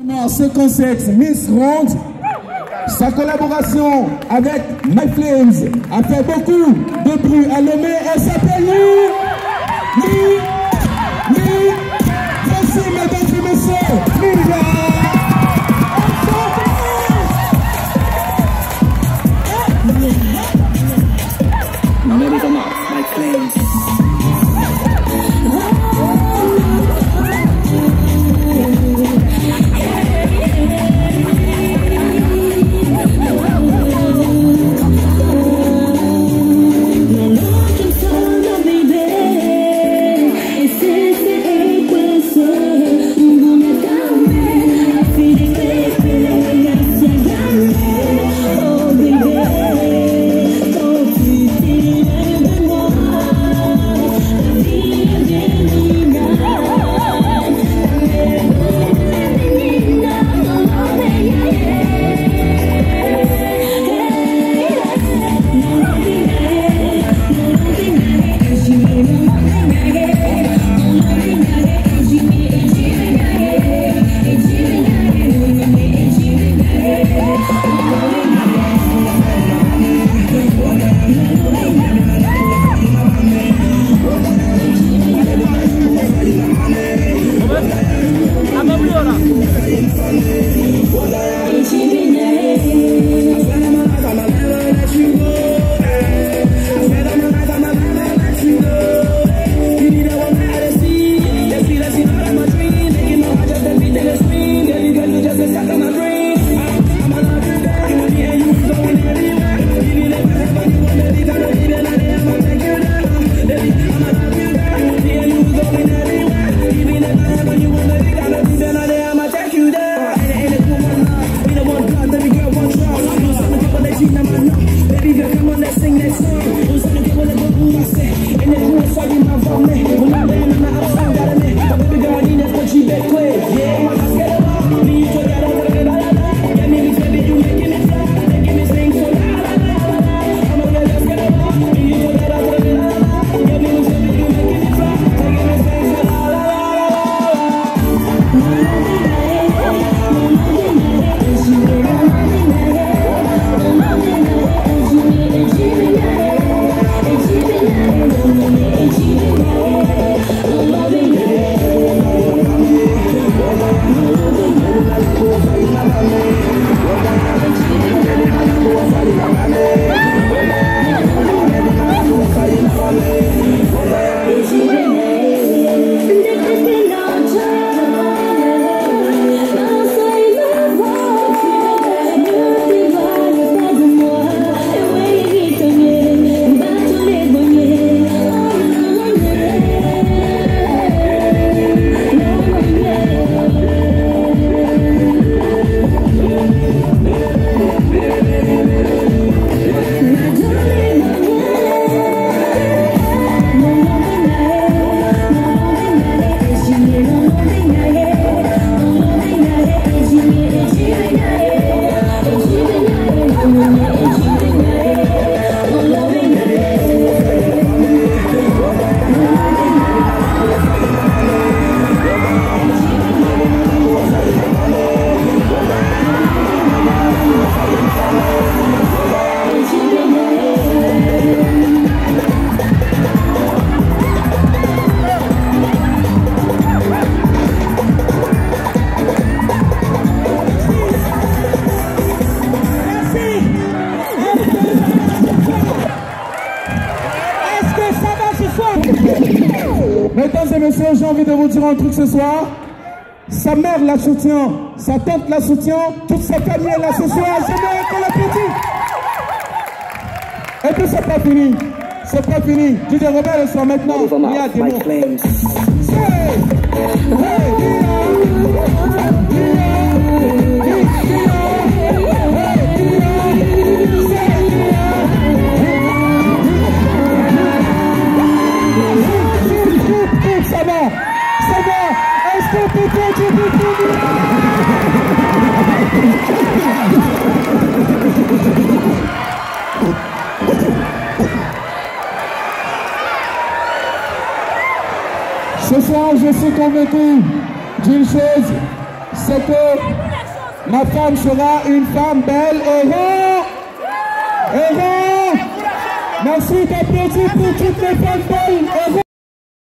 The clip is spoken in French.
57 Miss Ronde. Sa collaboration avec My Flames a fait beaucoup de bruit à Lomé. Elle s'appelle. blessing song. Mesdames et messieurs, j'ai envie de vous dire un truc ce soir. Sa mère la soutient, sa tante la soutient, toute sa famille ce soir. J'aimerais qu'on l'applaudisse. Et puis c'est pas fini. C'est pas fini. Didier Robert le soir maintenant. Il y a des mots. Hey! Hey! Va, ça va. Est-ce faire du bruit Ce soir, je suis convaincu d'une chose, c'est que ma femme sera une femme belle et rond. Et rond. Merci pour toutes les femmes belles et.